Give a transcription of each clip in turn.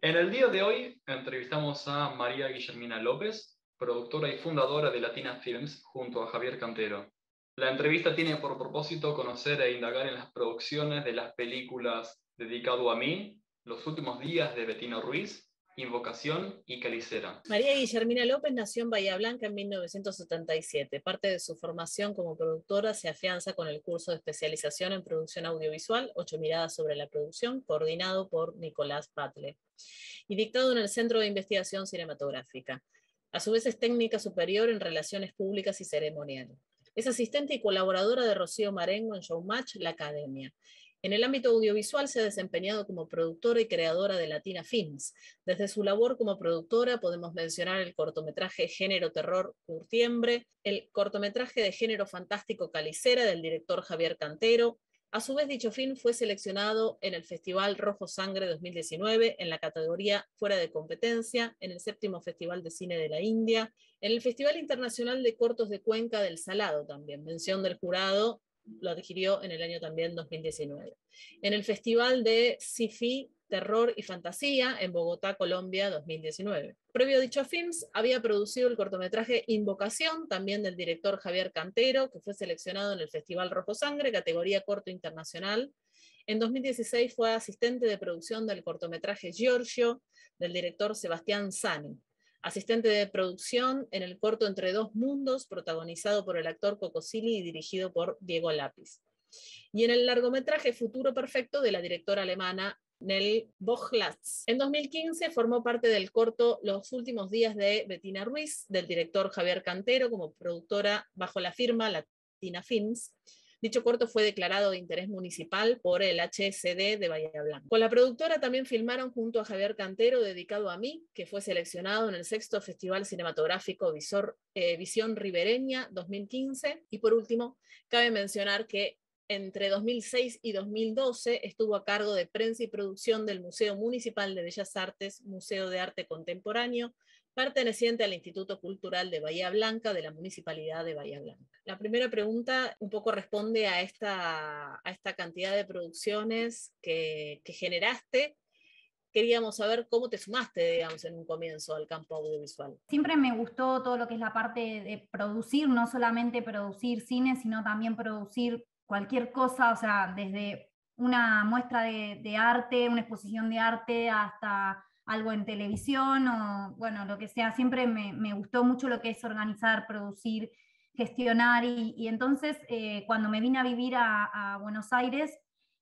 En el día de hoy entrevistamos a María Guillermina López, productora y fundadora de Latina Films, junto a Javier Cantero. La entrevista tiene por propósito conocer e indagar en las producciones de las películas Dedicado a mí, Los últimos días de Bettina Ruiz, Invocación y Calicera. María Guillermina López nació en Bahía Blanca en 1977. Parte de su formación como productora se afianza con el curso de especialización en producción audiovisual, Ocho Miradas sobre la Producción, coordinado por Nicolás Patle, y dictado en el Centro de Investigación Cinematográfica. A su vez es técnica superior en relaciones públicas y ceremonial. Es asistente y colaboradora de Rocío Marengo en Showmatch, La Academia. En el ámbito audiovisual se ha desempeñado como productora y creadora de Latina Films. Desde su labor como productora podemos mencionar el cortometraje Género Terror Curtiembre, el cortometraje de género fantástico Calicera del director Javier Cantero. A su vez, dicho film fue seleccionado en el Festival Rojo Sangre 2019 en la categoría Fuera de Competencia, en el séptimo Festival de Cine de la India, en el Festival Internacional de Cortos de Cuenca del Salado también, mención del jurado lo adquirió en el año también 2019. En el Festival de Sci-Fi, Terror y Fantasía en Bogotá, Colombia, 2019. Previo a dicho films, había producido el cortometraje Invocación, también del director Javier Cantero, que fue seleccionado en el Festival Rojo Sangre, categoría corto internacional. En 2016 fue asistente de producción del cortometraje Giorgio, del director Sebastián Sani asistente de producción en el corto Entre dos mundos, protagonizado por el actor Cocosili y dirigido por Diego Lápiz. Y en el largometraje Futuro Perfecto de la directora alemana Nell Bochlatz. En 2015 formó parte del corto Los últimos días de Bettina Ruiz, del director Javier Cantero, como productora bajo la firma Latina Films. Dicho corto fue declarado de interés municipal por el HSD de Bahía Blanca. Con la productora también filmaron junto a Javier Cantero, dedicado a mí, que fue seleccionado en el sexto Festival Cinematográfico eh, Visión Ribereña 2015. Y por último, cabe mencionar que entre 2006 y 2012 estuvo a cargo de prensa y producción del Museo Municipal de Bellas Artes, Museo de Arte Contemporáneo, perteneciente al Instituto Cultural de Bahía Blanca de la Municipalidad de Bahía Blanca. La primera pregunta un poco responde a esta, a esta cantidad de producciones que, generaste. Queríamos saber cómo te sumaste, digamos, en un comienzo al campo audiovisual. Siempre me gustó todo lo que es la parte de producir, no solamente producir cine, sino también producir cualquier cosa, o sea, desde una muestra de, de arte, una exposición de arte, hasta algo en televisión o bueno, lo que sea, siempre me, gustó mucho lo que es organizar, producir, gestionar y, entonces eh, cuando me vine a vivir a, Buenos Aires,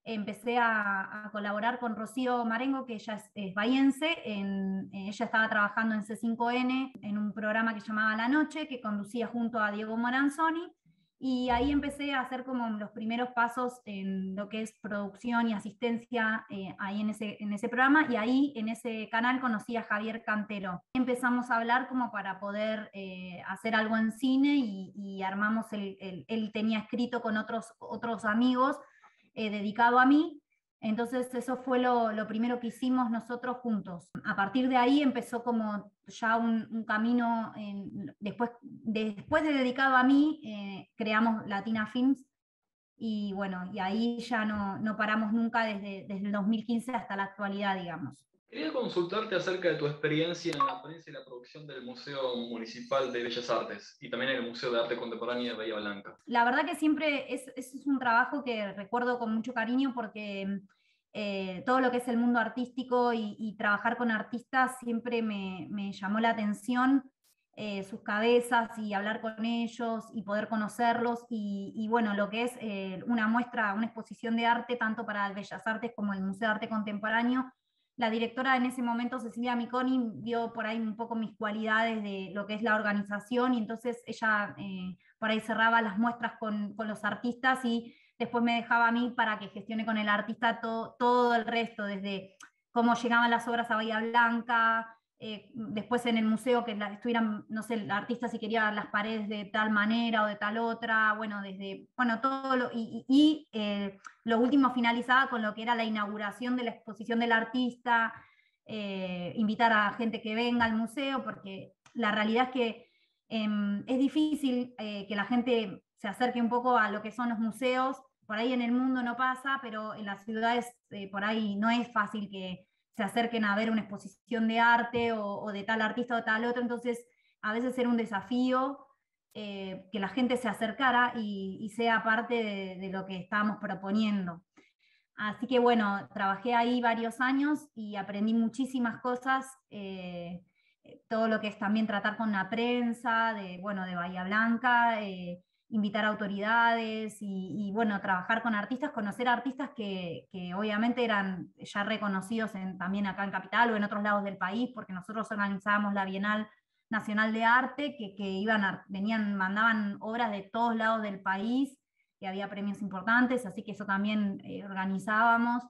empecé a, colaborar con Rocío Marengo, que ella es, es bahiense, en, ella estaba trabajando en C5N en un programa que llamaba La Noche, que conducía junto a Diego Moranzoni, y ahí empecé a hacer como los primeros pasos en lo que es producción y asistencia eh, ahí en ese, en ese programa. Y ahí en ese canal conocí a Javier Cantero. Empezamos a hablar como para poder eh, hacer algo en cine y, armamos, el, él tenía escrito con otros, otros amigos eh, dedicado a mí entonces eso fue lo, primero que hicimos nosotros juntos. A partir de ahí empezó como ya un, camino, después, después de dedicado a mí, eh, creamos Latina Films y bueno, y ahí ya no, no paramos nunca desde, desde el 2015 hasta la actualidad, digamos. Quería consultarte acerca de tu experiencia en la prensa y la producción del Museo Municipal de Bellas Artes y también en el Museo de Arte Contemporáneo de Bahía Blanca. La verdad que siempre es, es un trabajo que recuerdo con mucho cariño porque eh, todo lo que es el mundo artístico y, trabajar con artistas siempre me, me llamó la atención. Eh, sus cabezas y hablar con ellos y poder conocerlos y, bueno, lo que es eh, una muestra, una exposición de arte tanto para Bellas Artes como el Museo de Arte Contemporáneo la directora en ese momento, Cecilia Miconi, vio por ahí un poco mis cualidades de lo que es la organización y entonces ella eh, por ahí cerraba las muestras con, con, los artistas y después me dejaba a mí para que gestione con el artista todo, todo el resto, desde cómo llegaban las obras a Bahía Blanca, eh, después en el museo que estuvieran, no sé, el artista si quería las paredes de tal manera o de tal otra, bueno, desde, bueno, todo lo, y, eh, lo último finalizaba con lo que era la inauguración de la exposición del artista, eh, invitar a gente que venga al museo, porque la realidad es que em, es difícil que la gente se acerque un poco a lo que son los museos, por ahí en el mundo no pasa, pero en las ciudades por ahí no es fácil que se acerquen a ver una exposición de arte o, de tal artista o tal otro, entonces a veces era un desafío eh, que la gente se acercara y, sea parte de, lo que estábamos proponiendo. Así que bueno, trabajé ahí varios años y aprendí muchísimas cosas, eh, todo lo que es también tratar con la prensa, de, bueno, de Bahía Blanca, eh, invitar a autoridades y, bueno, trabajar con artistas, conocer artistas que, obviamente eran ya reconocidos también acá en Capital o en otros lados del país, porque nosotros organizábamos la Bienal Nacional de Arte, que, iban venían, mandaban obras de todos lados del país, que había premios importantes, así que eso también eh, organizábamos.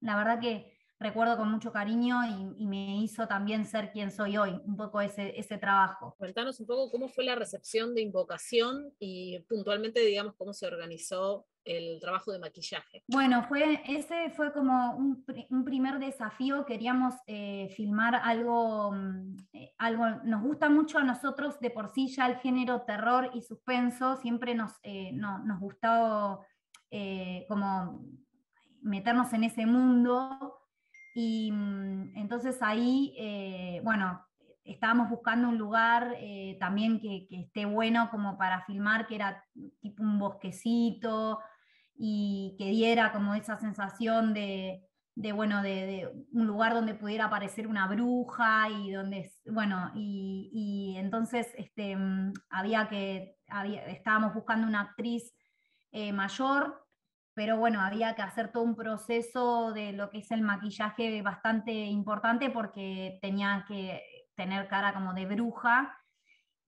La verdad que recuerdo con mucho cariño y, me hizo también ser quien soy hoy, un poco ese, ese trabajo. Cuéntanos un poco cómo fue la recepción de Invocación y puntualmente, digamos, cómo se organizó el trabajo de maquillaje. Bueno, fue, ese fue como un, un primer desafío, queríamos eh, filmar algo, mm, eh, algo, nos gusta mucho a nosotros de por sí ya el género terror y suspenso, siempre nos, eh, no, nos gustó como meternos en ese mundo y mm, entonces ahí, eh, bueno, estábamos buscando un lugar eh, también que, esté bueno como para filmar, que era tipo un bosquecito y que diera como esa sensación de, bueno, de, un lugar donde pudiera aparecer una bruja y donde, bueno, y, entonces este, mm, había que, estábamos buscando una actriz eh, mayor pero bueno, había que hacer todo un proceso de lo que es el maquillaje bastante importante porque tenía que tener cara como de bruja.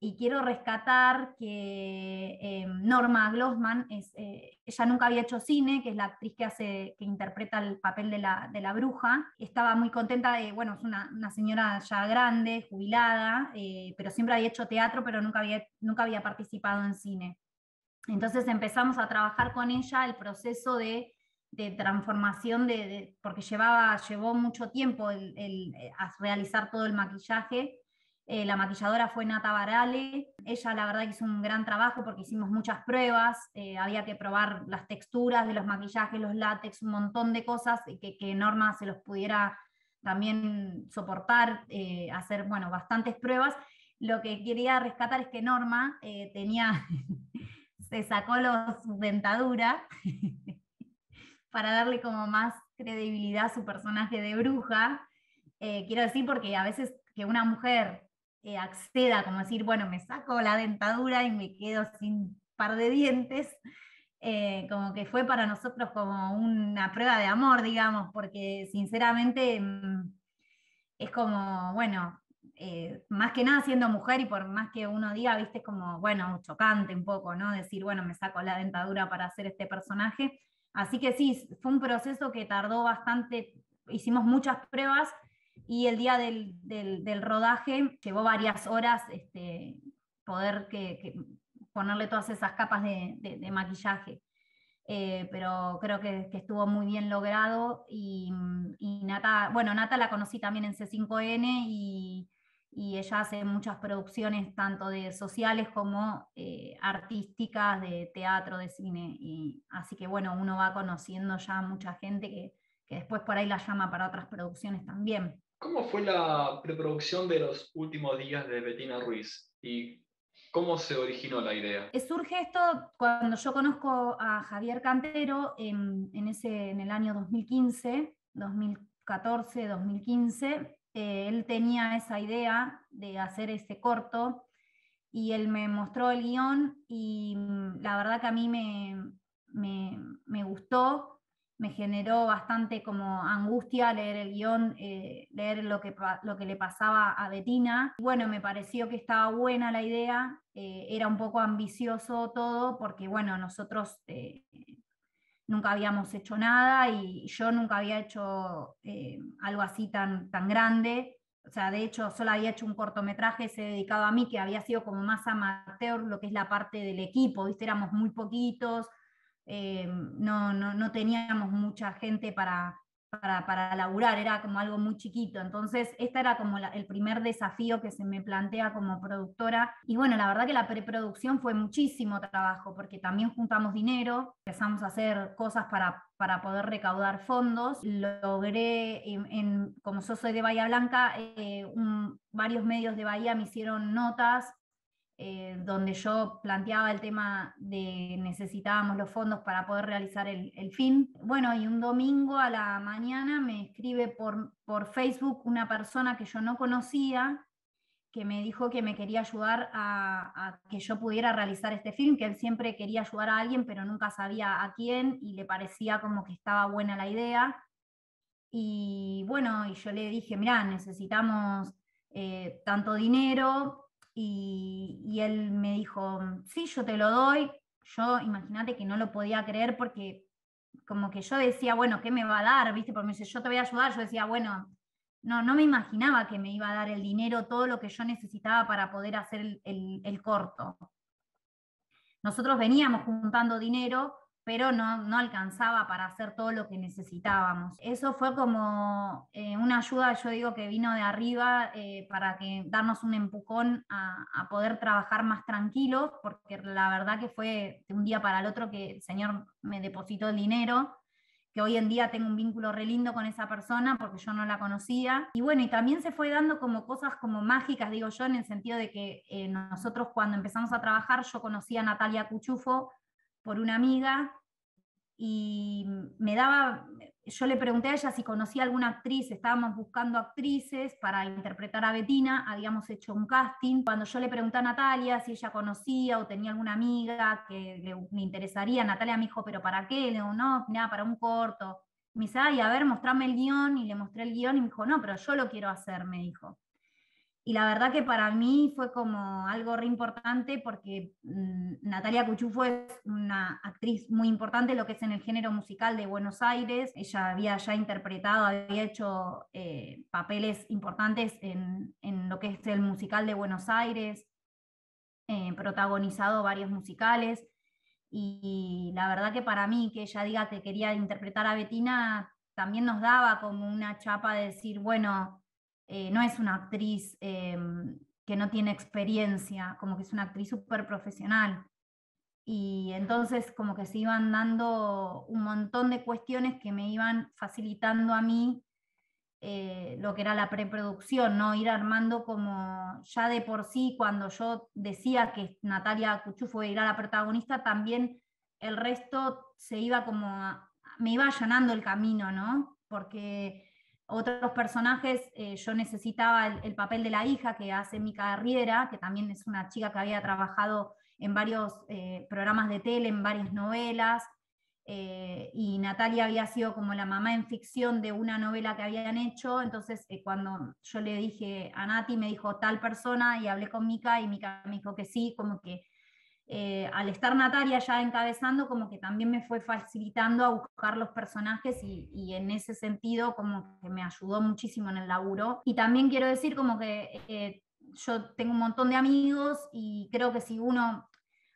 Y quiero rescatar que eh, Norma Glossman, es, eh, ella nunca había hecho cine, que es la actriz que, hace, que interpreta el papel de la, de la bruja. Estaba muy contenta, de, bueno, es una, una señora ya grande, jubilada, eh, pero siempre había hecho teatro, pero nunca había, nunca había participado en cine. Entonces empezamos a trabajar con ella el proceso de, transformación, de, porque llevaba, llevó mucho tiempo el, eh, a realizar todo el maquillaje. Eh, la maquilladora fue Nata Barale. Ella la verdad que hizo un gran trabajo porque hicimos muchas pruebas, eh, había que probar las texturas de los maquillajes, los látex, un montón de cosas que, que Norma se los pudiera también soportar, hacer bueno, bastantes pruebas. Lo que quería rescatar es que Norma tenía se sacó los, dentadura para darle como más credibilidad a su personaje de bruja. Eh, quiero decir porque a veces que una mujer eh, acceda como decir, bueno, me saco la dentadura y me quedo sin par de dientes, eh, como que fue para nosotros como una prueba de amor, digamos, porque sinceramente mm, es como, bueno, eh, más que nada siendo mujer y por más que uno diga, viste, como, bueno, chocante un poco, ¿no? Decir, bueno, me saco la dentadura para hacer este personaje. Así que sí, fue un proceso que tardó bastante, hicimos muchas pruebas y el día del, del, rodaje llevó varias horas este, poder que, ponerle todas esas capas de, de maquillaje. Eh, pero creo que, que, estuvo muy bien logrado y, y, Nata, bueno, Nata la conocí también en C5N y, y ella hace muchas producciones tanto de sociales como eh, artísticas, de teatro, de cine, y así que bueno, uno va conociendo ya mucha gente que, que después por ahí la llama para otras producciones también. ¿Cómo fue la preproducción de los últimos días de Bettina Ruiz? ¿Y cómo se originó la idea? Eh, surge esto cuando yo conozco a Javier Cantero en, en, ese, en el año 2015, 2014, 2015 eh, él tenía esa idea de hacer ese corto y él me mostró el guion y mm, la verdad que a mí me, me, gustó, me generó bastante como angustia leer el guion, eh, leer lo que, lo que le pasaba a Betina. Bueno, me pareció que estaba buena la idea, eh, era un poco ambicioso todo porque bueno, nosotros nunca habíamos hecho nada y yo nunca había hecho eh, algo así tan, tan grande. O sea, de hecho, solo había hecho un cortometraje se dedicado a mí, que había sido como más amateur, lo que es la parte del equipo, ¿viste? Éramos muy poquitos, eh, no, no, no, teníamos mucha gente para, para, para laburar, era como algo muy chiquito. Entonces, este era como el primer desafío que se me plantea como productora. Y bueno, la verdad que la preproducción fue muchísimo trabajo, porque también juntamos dinero, empezamos a hacer cosas para, para poder recaudar fondos. Logré, en, como yo soy de Bahía Blanca, eh, varios medios de Bahía me hicieron notas eh, donde yo planteaba el tema de necesitábamos los fondos para poder realizar el, film. Bueno, y un domingo a la mañana me escribe por, por Facebook una persona que yo no conocía, que me dijo que me quería ayudar a, que yo pudiera realizar este film, que él siempre quería ayudar a alguien, pero nunca sabía a quién y le parecía como que estaba buena la idea. Y bueno, y yo le dije, mira, necesitamos eh, tanto dinero, y, él me dijo, sí, yo te lo doy. Yo, imagínate que no lo podía creer porque como que yo decía, bueno, ¿qué me va a dar? ¿Viste? Porque me dice, yo te voy a ayudar. Yo decía, bueno, no, no me imaginaba que me iba a dar el dinero, todo lo que yo necesitaba para poder hacer el corto. Nosotros veníamos juntando dinero pero no, alcanzaba para hacer todo lo que necesitábamos. Eso fue como eh, una ayuda, yo digo, que vino de arriba eh, para que, darnos un empujón a, poder trabajar más tranquilos, porque la verdad que fue de un día para el otro que el Señor me depositó el dinero que hoy en día tengo un vínculo re lindo con esa persona porque yo no la conocía. Y bueno, y también se fue dando como cosas como mágicas, digo yo, en el sentido de que eh, nosotros cuando empezamos a trabajar, yo conocí a Natalia Cuchufo, por una amiga y me daba, yo le pregunté a ella si conocía alguna actriz, estábamos buscando actrices para interpretar a Betina, habíamos hecho un casting. Cuando yo le pregunté a Natalia si ella conocía o tenía alguna amiga que le, me interesaría, Natalia me dijo, ¿pero para qué? Le digo, no, nada, para un corto. Me dice, ay, a ver, mostrame el guion, y le mostré el guion y me dijo, no, pero yo lo quiero hacer, me dijo. Y la verdad que para mí fue como algo re importante porque mm, Natalia Cuchufo es una actriz muy importante, lo que es en el género musical de Buenos Aires. Ella había ya interpretado, había hecho eh, papeles importantes en, en, lo que es el musical de Buenos Aires, eh, protagonizado varios musicales. Y la verdad que para mí que ella diga que quería interpretar a Betina también nos daba como una chapa de decir, bueno, eh, no es una actriz em, que no tiene experiencia, como que es una actriz súper profesional. Y entonces como que se iban dando un montón de cuestiones que me iban facilitando a mí eh, lo que era la preproducción, ¿no? Ir armando como ya de por sí, cuando yo decía que Natalia Cuchufo era la protagonista, también el resto se iba como, me iba allanando el camino, ¿no? Porque otros personajes, eh, yo necesitaba el, papel de la hija que hace Mica Riera, que también es una chica que había trabajado en varios eh, programas de tele, en varias novelas, eh, y Natalia había sido como la mamá en ficción de una novela que habían hecho, entonces cuando yo le dije a Nati, me dijo tal persona, y hablé con Mica, y Mica me dijo que sí, como que eh, al estar Natalia ya encabezando, como que también me fue facilitando a buscar los personajes y, en ese sentido como que me ayudó muchísimo en el laburo. Y también quiero decir como que eh, yo tengo un montón de amigos y creo que si uno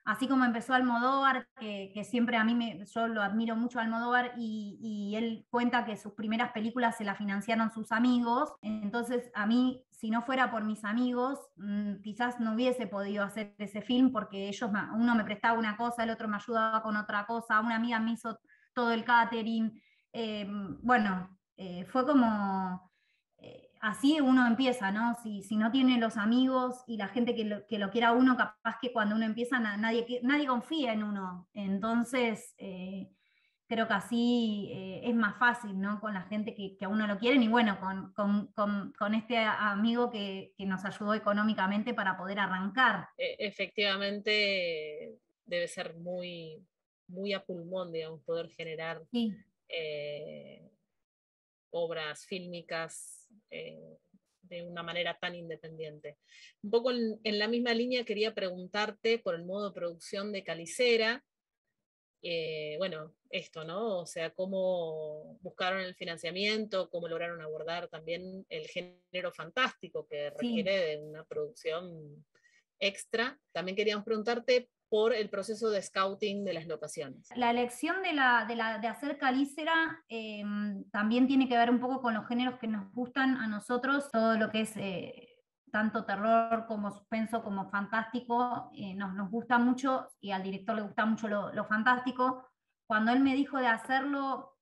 así como empezó Almodóvar, que, que siempre a mí me, yo lo admiro mucho Almodóvar y, y, él cuenta que sus primeras películas se las financiaron sus amigos, entonces a mí, si no fuera por mis amigos, mm, quizás no hubiese podido hacer ese film porque ellos, uno me prestaba una cosa, el otro me ayudaba con otra cosa, una amiga me hizo todo el catering, eh, bueno, eh, fue como así uno empieza, ¿no? Si, si, no tiene los amigos y la gente que lo, que lo quiera uno, capaz que cuando uno empieza nadie, nadie confía en uno. Entonces, eh, creo que así eh, es más fácil, ¿no? Con la gente que, a uno lo quiere y bueno, con, este amigo que, nos ayudó económicamente para poder arrancar. E, efectivamente, debe ser muy, muy a pulmón, digamos, poder generar eh, obras fílmicas eh, de una manera tan independiente. Un poco en, la misma línea quería preguntarte por el modo de producción de Calicera. Eh, bueno, esto, ¿no? O sea, cómo buscaron el financiamiento, cómo lograron abordar también el género fantástico que requiere de una producción extra. También queríamos preguntarte por el proceso de scouting de las locaciones. La elección de, la, de, la, de hacer calícera em, también tiene que ver un poco con los géneros que nos gustan a nosotros, todo lo que es eh, tanto terror como suspenso como fantástico, eh, nos, nos, gusta mucho y al director le gusta mucho lo, fantástico. Cuando él me dijo de hacerlo,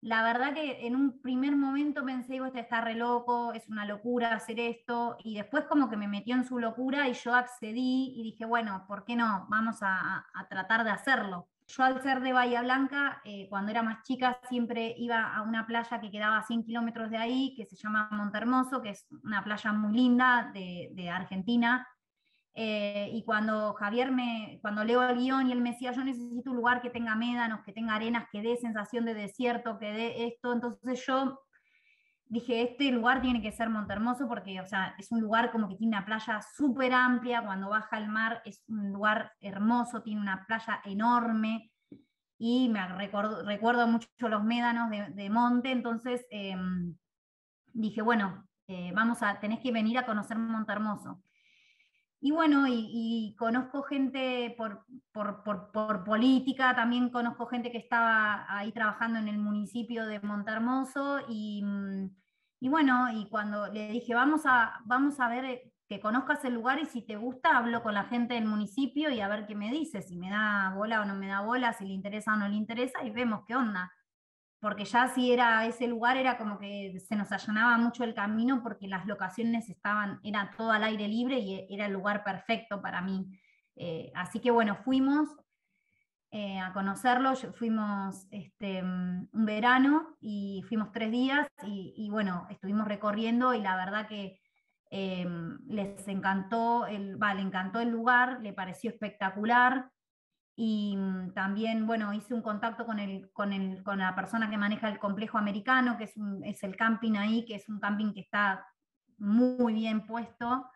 la verdad que en un primer momento pensé, digo, este está re loco, es una locura hacer esto, y después como que me metió en su locura y yo accedí y dije, bueno, ¿por qué no? Vamos a, tratar de hacerlo. Yo al ser de Bahía Blanca, eh, cuando era más chica, siempre iba a una playa que quedaba a 100 kilómetros de ahí, que se llama Montermoso, que es una playa muy linda de, Argentina, eh, y cuando Javier me, cuando leo el guion y él me decía, yo necesito un lugar que tenga médanos, que tenga arenas, que dé sensación de desierto, que dé esto, entonces yo dije, este lugar tiene que ser Montermoso porque, o sea, es un lugar como que tiene una playa súper amplia, cuando baja al mar es un lugar hermoso, tiene una playa enorme y me recuerdo, mucho los médanos de, monte, entonces em, dije, bueno, eh, vamos a, tenés que venir a conocer Montermoso. Y bueno, y, conozco gente por, por, política, también conozco gente que estaba ahí trabajando en el municipio de Montermoso y, mm, y bueno, y cuando le dije, vamos a, vamos a ver que conozcas el lugar y si te gusta, hablo con la gente del municipio y a ver qué me dice, si me da bola o no me da bola, si le interesa o no le interesa y vemos qué onda porque ya si era ese lugar era como que se nos allanaba mucho el camino porque las locaciones estaban, era todo al aire libre y era el lugar perfecto para mí. Eh, así que bueno, fuimos eh, a conocerlo, fuimos este, un verano y fuimos tres días y, bueno, estuvimos recorriendo y la verdad que eh, les encantó el, le encantó el lugar, le pareció espectacular. Y mm, también, bueno, hice un contacto con, el, con, el, con la persona que maneja el complejo americano, que es, es el camping ahí, que es un camping que está muy bien puesto.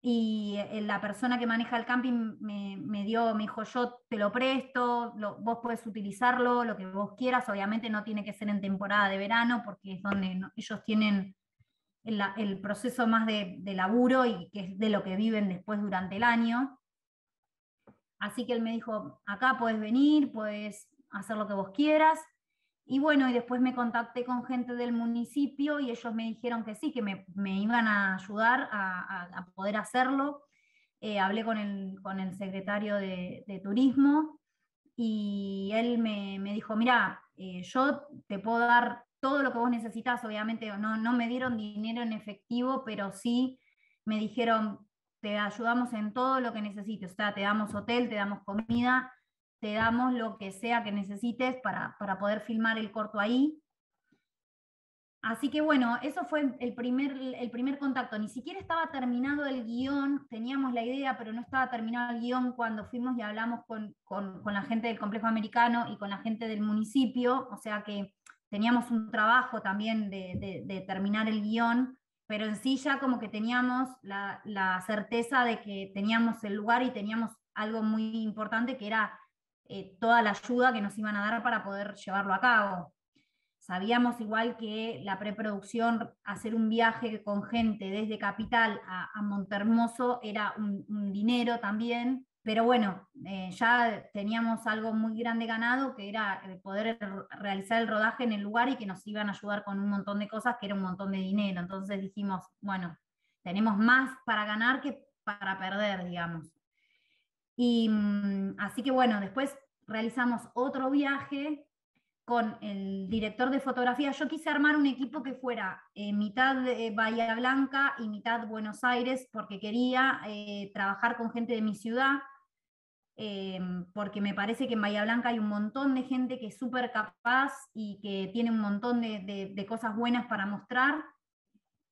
Y eh, la persona que maneja el camping me, me dio, me dijo, yo te lo presto, vos puedes utilizarlo, lo que vos quieras, obviamente no tiene que ser en temporada de verano, porque es donde ellos tienen el, el proceso más de, de laburo y que es de lo que viven después durante el año. Así que él me dijo, acá puedes venir, puedes hacer lo que vos quieras. Y bueno, y después me contacté con gente del municipio y ellos me dijeron que sí, que me, iban a ayudar a, poder hacerlo. Eh, hablé con el, con el secretario de, turismo y él me, dijo, mira, eh, yo te puedo dar todo lo que vos necesitas, obviamente no, no me dieron dinero en efectivo, pero sí me dijeron, te ayudamos en todo lo que necesites, o sea, te damos hotel, te damos comida, te damos lo que sea que necesites para, poder filmar el corto ahí. Así que bueno, eso fue el primer, el primer contacto. Ni siquiera estaba terminado el guion, teníamos la idea, pero no estaba terminado el guion cuando fuimos y hablamos con, la gente del complejo americano y con la gente del municipio, o sea que teníamos un trabajo también de, de terminar el guion pero en sí ya como que teníamos la, certeza de que teníamos el lugar y teníamos algo muy importante que era eh, toda la ayuda que nos iban a dar para poder llevarlo a cabo. Sabíamos igual que la preproducción, hacer un viaje con gente desde Capital a, a Montermoso era un dinero también, pero bueno, eh, ya teníamos algo muy grande ganado, que era poder realizar el rodaje en el lugar y que nos iban a ayudar con un montón de cosas, que era un montón de dinero. Entonces dijimos, bueno, tenemos más para ganar que para perder, digamos. Y mm, así que bueno, después realizamos otro viaje con el director de fotografía. Yo quise armar un equipo que fuera eh, mitad de Bahía Blanca y mitad Buenos Aires, porque quería eh, trabajar con gente de mi ciudad Em, porque me parece que en Bahía Blanca hay un montón de gente que es súper capaz y que tiene un montón de, cosas buenas para mostrar.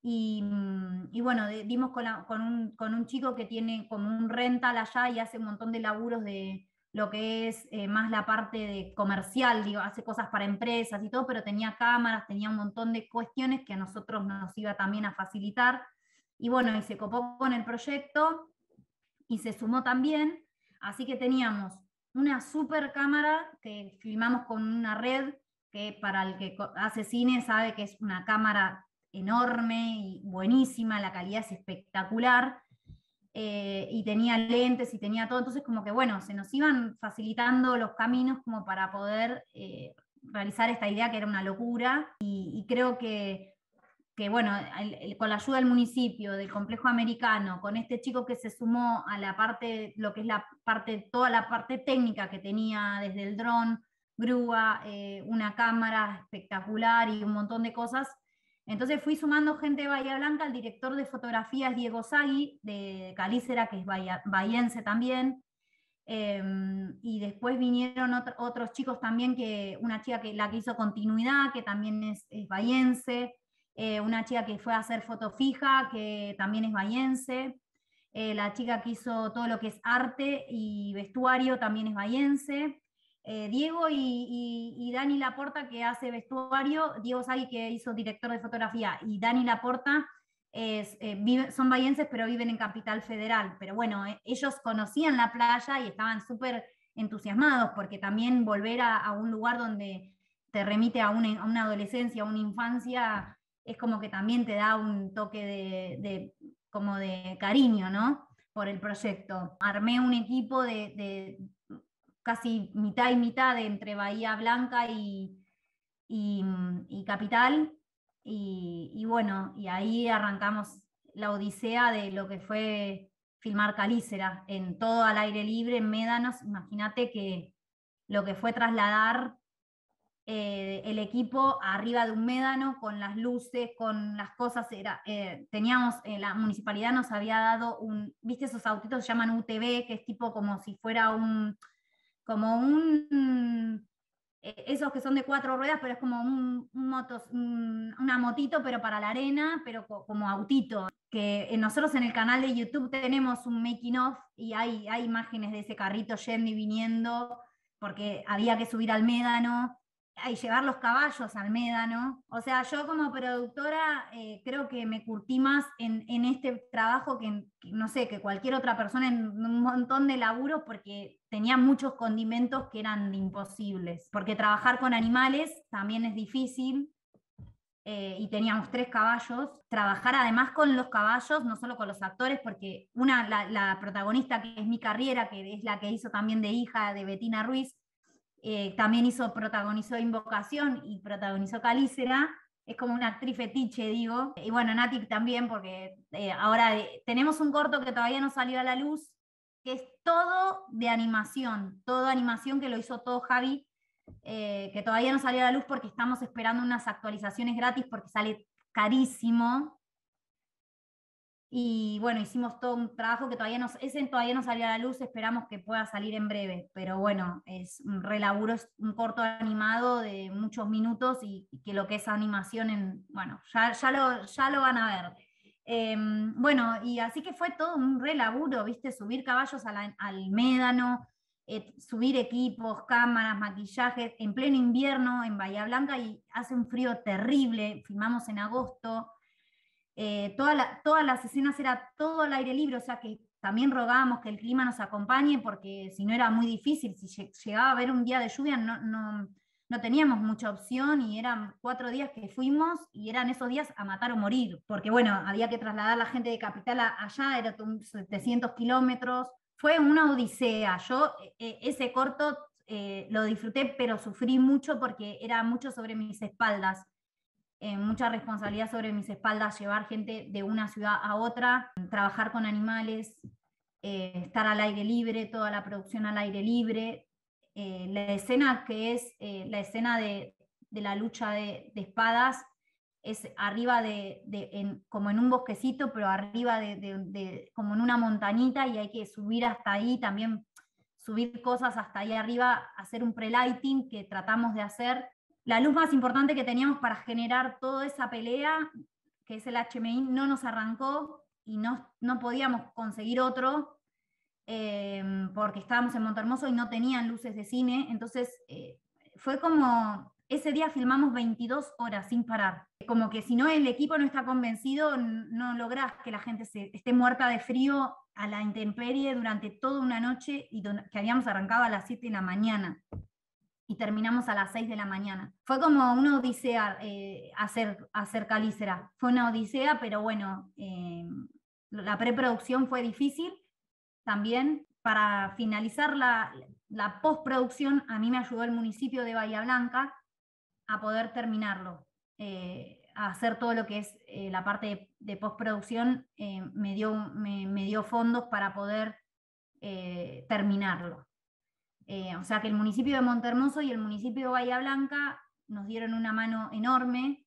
Y, mm, bueno, dimos con, un, chico que tiene como un rental allá y hace un montón de laburos de lo que es eh, más la parte de comercial, digo, hace cosas para empresas y todo, pero tenía cámaras, tenía un montón de cuestiones que a nosotros nos iba también a facilitar. Y bueno, y se copó con el proyecto y se sumó también. Así que teníamos una super cámara que filmamos con una red, que para el que hace cine sabe que es una cámara enorme y buenísima, la calidad es espectacular. eh, y tenía lentes y tenía todo, entonces como que bueno, se nos iban facilitando los caminos como para poder eh, realizar esta idea que era una locura y, creo que, que bueno, con la ayuda del municipio, del complejo americano, con este chico que se sumó a la parte, lo que es la parte, toda la parte técnica que tenía desde el dron, grúa, eh, una cámara espectacular y un montón de cosas, entonces fui sumando gente de Bahía Blanca, el director de fotografías Diego Sagui, de Calícera, que es bahiense también. Em, y después vinieron otros chicos también, que una chica que la que hizo continuidad, que también es, es bahiense, eh, una chica que fue a hacer foto fija, que también es bahiense, eh, la chica que hizo todo lo que es arte y vestuario también es bahiense. Eh, Diego y, Dani Laporta, que hace vestuario, Diego Sagui, que hizo director de fotografía, y Dani Laporta, eh, son bayenses, pero viven en Capital Federal. Pero bueno, ellos conocían la playa y estaban súper entusiasmados, porque también volver a, un lugar donde te remite a una, adolescencia, a una infancia, es como que también te da un toque de, como de cariño, ¿no? Por el proyecto. Armé un equipo de casi mitad y mitad entre Bahía Blanca y, y, Capital. Y, bueno, y ahí arrancamos la odisea de lo que fue filmar Calícera en todo al aire libre, en Médanos. Imagínate que lo que fue trasladar eh, el equipo arriba de un médano con las luces, con las cosas. Era, eh, teníamos, eh, la municipalidad nos había dado un, ¿viste esos autitos se llaman UTV, que es tipo como si fuera un, como un, esos que son de cuatro ruedas, pero es como un, motos, una motito, pero para la arena, pero como autito. Que nosotros en el canal de YouTube tenemos un making of y hay, hay imágenes de ese carrito yendo y viniendo, porque había que subir al médano, y llevar los caballos al médano. O sea, yo como productora eh, creo que me curtí más en, este trabajo que, no sé, que cualquier otra persona en un montón de laburos porque tenía muchos condimentos que eran imposibles. Porque trabajar con animales también es difícil. Eh, y teníamos tres caballos, trabajar además con los caballos, no solo con los actores, porque una, la, la protagonista que es mi carrera, que es la que hizo también de hija de Betina Ruiz, eh, también hizo, protagonizó Invocación y protagonizó Calícera, es como una actriz fetiche, digo. Y bueno, Nati también, porque eh, ahora eh, tenemos un corto que todavía no salió a la luz, que es todo de animación, todo animación que lo hizo todo Javi, que todavía no salió a la luz porque estamos esperando unas actualizaciones gratis porque sale carísimo. Y bueno, hicimos todo un trabajo que todavía no, ese todavía no salió a la luz, esperamos que pueda salir en breve, pero bueno, es un relaburo, es un corto animado de muchos minutos y, que lo que es animación, en, bueno, ya, ya, lo, ya lo van a ver. Em, bueno, y así que fue todo un relaburo, ¿viste? Subir caballos al médano, subir equipos, cámaras, maquillajes, en pleno invierno en Bahía Blanca y hace un frío terrible, filmamos en agosto eh, todas las escenas era todo al aire libre, o sea que también rogábamos que el clima nos acompañe porque si no era muy difícil, si llegaba a haber un día de lluvia no, no, teníamos mucha opción y eran cuatro días que fuimos y eran esos días a matar o morir, porque bueno, había que trasladar a la gente de capital allá, era 700 kilómetros, fue una odisea, yo eh, ese corto eh, lo disfruté, pero sufrí mucho porque era mucho sobre mis espaldas. Eh, mucha responsabilidad sobre mis espaldas, llevar gente de una ciudad a otra, trabajar con animales, eh, estar al aire libre, toda la producción al aire libre. Eh, la escena que es la escena de, la lucha de, espadas es arriba de, como en un bosquecito, pero arriba de, como en una montañita y hay que subir hasta ahí, también subir cosas hasta ahí arriba, hacer un pre-lighting que tratamos de hacer la luz más importante que teníamos para generar toda esa pelea, que es el HMI, no nos arrancó y no, no podíamos conseguir otro eh, porque estábamos en Montermoso y no tenían luces de cine. Entonces eh, fue como, ese día filmamos 22 horas sin parar. Como que si no el equipo no está convencido, no logras que la gente se, esté muerta de frío a la intemperie durante toda una noche y que habíamos arrancado a las 7 de la mañana y terminamos a las 6 de la mañana. Fue como una odisea eh, hacer, hacer Calícera. Fue una odisea, pero bueno, eh, la preproducción fue difícil también. Para finalizar la, la postproducción, a mí me ayudó el municipio de Bahía Blanca a poder terminarlo. Eh, a hacer todo lo que es la parte de, postproducción, me, dio, me, dio fondos para poder terminarlo. O sea que el municipio de Montermoso y el municipio de Bahía Blanca nos dieron una mano enorme.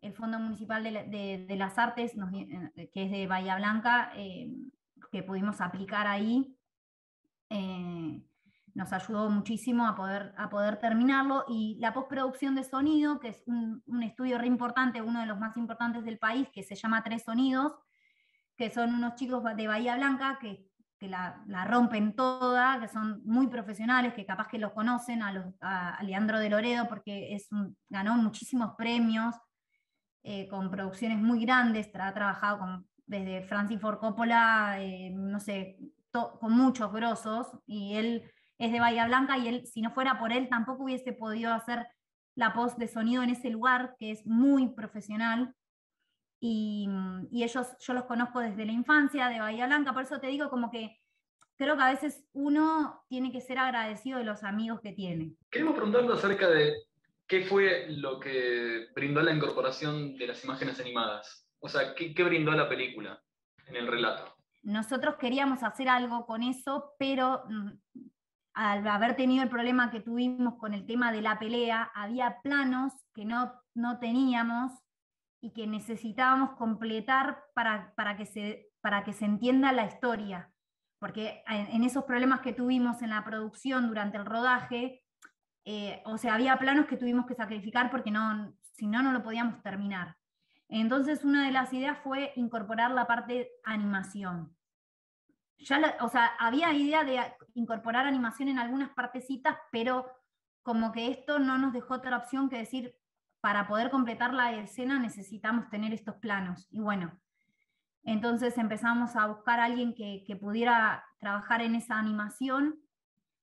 El Fondo Municipal de, las Artes, que es de Bahía Blanca, que pudimos aplicar ahí, nos ayudó muchísimo a poder, a poder terminarlo. Y la postproducción de sonido, que es un, estudio re importante, uno de los más importantes del país, que se llama Tres Sonidos, que son unos chicos de Bahía Blanca que, la, rompen toda, que son muy profesionales, que capaz que los conocen, a, Leandro de Loredo, porque es ganó muchísimos premios eh, con producciones muy grandes, ha trabajado con, desde Francis Ford Coppola, eh, no sé, con muchos grosos, y él es de Bahía Blanca y él, si no fuera por él, tampoco hubiese podido hacer la post de sonido en ese lugar, que es muy profesional. Y, ellos, yo los conozco desde la infancia de Bahía Blanca, por eso te digo como que creo que a veces uno tiene que ser agradecido de los amigos que tiene. Queremos preguntarte acerca de qué fue lo que brindó la incorporación de las imágenes animadas. O sea, ¿qué, qué brindó la película en el relato? Nosotros queríamos hacer algo con eso, pero mm, al haber tenido el problema que tuvimos con el tema de la pelea, había planos que no, no teníamos y que necesitábamos completar para, para, que se, para que se entienda la historia. Porque en, esos problemas que tuvimos en la producción durante el rodaje, eh, o sea, había planos que tuvimos que sacrificar porque no, si no, no lo podíamos terminar. Entonces, una de las ideas fue incorporar la parte animación ya, o sea, había idea de incorporar animación en algunas partecitas, pero como que esto no nos dejó otra opción que decir, para poder completar la escena necesitamos tener estos planos. Y bueno, entonces empezamos a buscar a alguien que, pudiera trabajar en esa animación.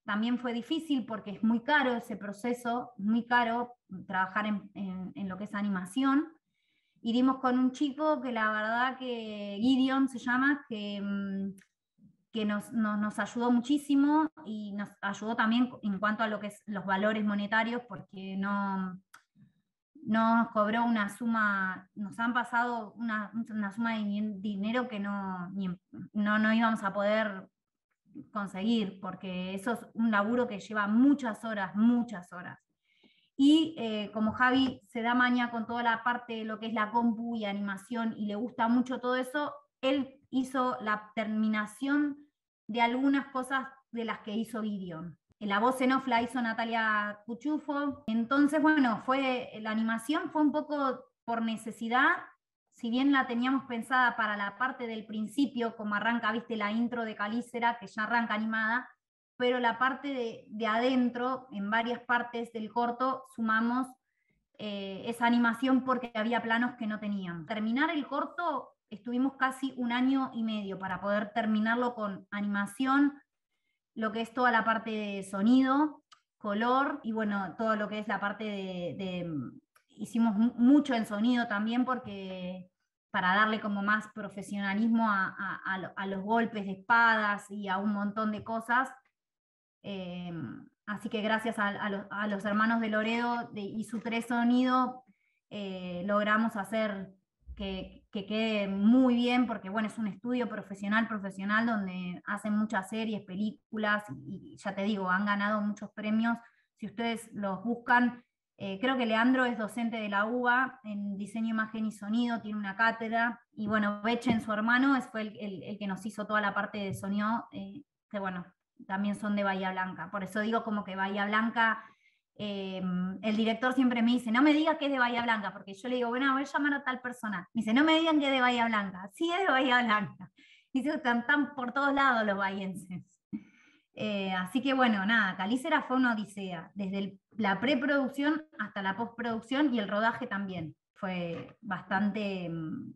También fue difícil porque es muy caro ese proceso, muy caro trabajar en, en lo que es animación. Y dimos con un chico que la verdad que Gideon se llama, que mm, que nos, nos, ayudó muchísimo y nos ayudó también en cuanto a lo que es los valores monetarios, porque no, nos cobró una suma, nos han pasado una, una suma de dinero que no, no, no íbamos a poder conseguir, porque eso es un laburo que lleva muchas horas, muchas horas. Y eh, como Javi se da maña con toda la parte de lo que es la compu y animación y le gusta mucho todo eso, él hizo la terminación de algunas cosas de las que hizo Gideon. La voz en off la hizo Natalia Cuchufo. Entonces, bueno, fue, la animación fue un poco por necesidad, si bien la teníamos pensada para la parte del principio, como arranca, viste, la intro de Calícera, que ya arranca animada, pero la parte de, de adentro, en varias partes del corto, sumamos eh, esa animación porque había planos que no teníamos. Terminar el corto estuvimos casi un año y medio para poder terminarlo con animación, lo que es toda la parte de sonido, color y bueno, todo lo que es la parte de... hicimos mucho en sonido también porque para darle como más profesionalismo a, los golpes de espadas y a un montón de cosas. Eh, así que gracias a, los hermanos de Loredo y su tres sonido eh, logramos hacer que, quede muy bien, porque bueno, es un estudio profesional, profesional, donde hacen muchas series, películas, y, ya te digo, han ganado muchos premios. Si ustedes los buscan, eh, creo que Leandro es docente de la UBA en diseño, imagen y sonido, tiene una cátedra, y bueno, Bechen, su hermano, fue el, que nos hizo toda la parte de sonido, eh, que bueno, también son de Bahía Blanca. Por eso digo como que Bahía Blanca Em, el director siempre me dice, no me digas que es de Bahía Blanca, porque yo le digo, bueno, voy a llamar a tal persona. Me dice, no me digan que es de Bahía Blanca. Sí, es de Bahía Blanca. Dice, están, están por todos lados los bahienses. Eh, así que bueno, nada, Calícera fue una odisea, desde la preproducción hasta la postproducción y el rodaje también. Fue bastante, em,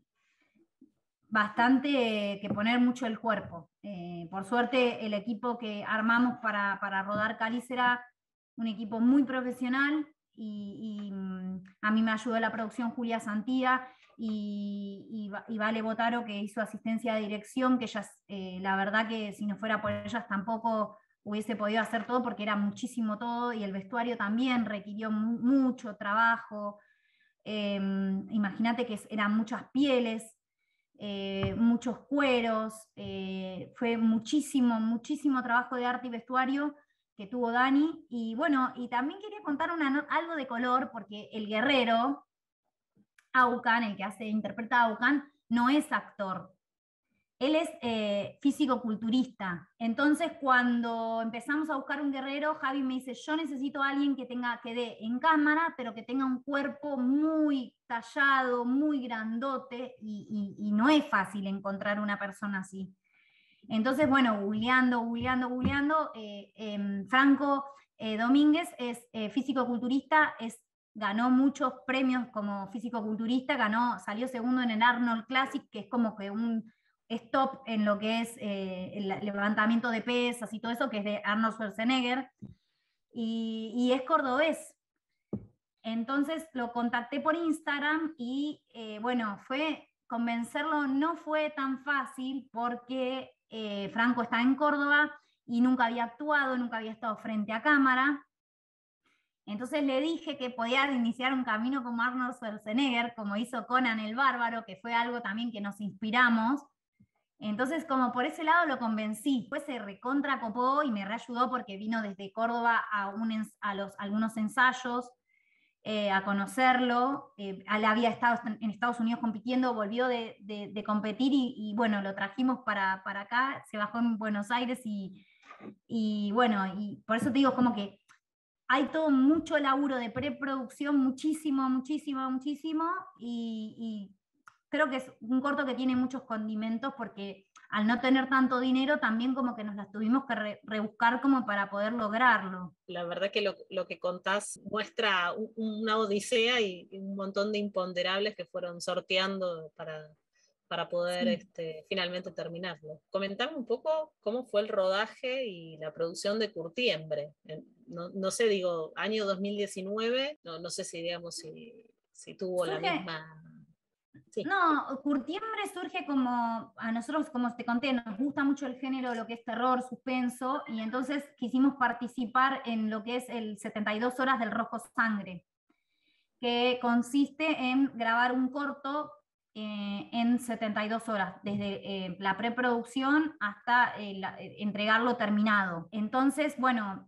bastante que poner mucho el cuerpo. Eh, por suerte, el equipo que armamos para, para rodar Calícera un equipo muy profesional y, mm, a mí me ayudó la producción Julia Santía, y, Vale Botaro que hizo asistencia de dirección, que ellas, eh, la verdad que si no fuera por ellas tampoco hubiese podido hacer todo porque era muchísimo todo y el vestuario también requirió mucho trabajo. Em, imagínate que eran muchas pieles, eh, muchos cueros, eh, fue muchísimo, muchísimo trabajo de arte y vestuario que tuvo Dani. Y bueno, y también quería contar algo de color, porque el guerrero, Aucan, el que hace, interpreta a Aucan, no es actor. Él es eh, físico-culturista. Entonces, cuando empezamos a buscar un guerrero, Javi me dice, yo necesito a alguien que tenga, que dé en cámara, pero que tenga un cuerpo muy tallado, muy grandote, y, no es fácil encontrar una persona así. Entonces, bueno, googleando, googleando, googleando, eh, em, Franco eh, Domínguez es físico-culturista, es ganó muchos premios como físico-culturista, ganó, salió segundo en el Arnold Classic, que es como que un stop en lo que es eh, el levantamiento de pesas y todo eso, que es de Arnold Schwarzenegger, y, es cordobés. Entonces lo contacté por Instagram y eh, bueno, fue convencerlo no fue tan fácil porque eh, Franco está en Córdoba y nunca había actuado, nunca había estado frente a cámara. Entonces le dije que podía iniciar un camino como Arnold Schwarzenegger, como hizo Conan el Bárbaro, que fue algo también que nos inspiramos. Entonces, como por ese lado lo convencí. Después se recontra copó y me reayudó porque vino desde Córdoba a, a los, algunos ensayos, eh, a conocerlo. Eh, él había estado en Estados Unidos compitiendo, volvió de, competir y, bueno, lo trajimos para, acá, se bajó en Buenos Aires y, y bueno, y por eso te digo como que hay todo mucho laburo de preproducción, muchísimo, muchísimo, muchísimo, y, creo que es un corto que tiene muchos condimentos porque al no tener tanto dinero también como que nos las tuvimos que rebuscar como para poder lograrlo. La verdad que lo, que contás muestra una odisea y un montón de imponderables que fueron sorteando para, para poder este, finalmente terminarlo. Comentame un poco cómo fue el rodaje y la producción de Curtiembre. No, no sé, digo, año 2019, no, no sé si, digamos, si, si tuvo la misma... No, Curtiembre surge como, a nosotros, como te conté, nos gusta mucho el género, lo que es terror, suspenso, y entonces quisimos participar en lo que es el 72 horas del Rojo Sangre, que consiste en grabar un corto eh, en 72 horas, desde eh, la preproducción hasta eh, entregarlo terminado. Entonces, bueno,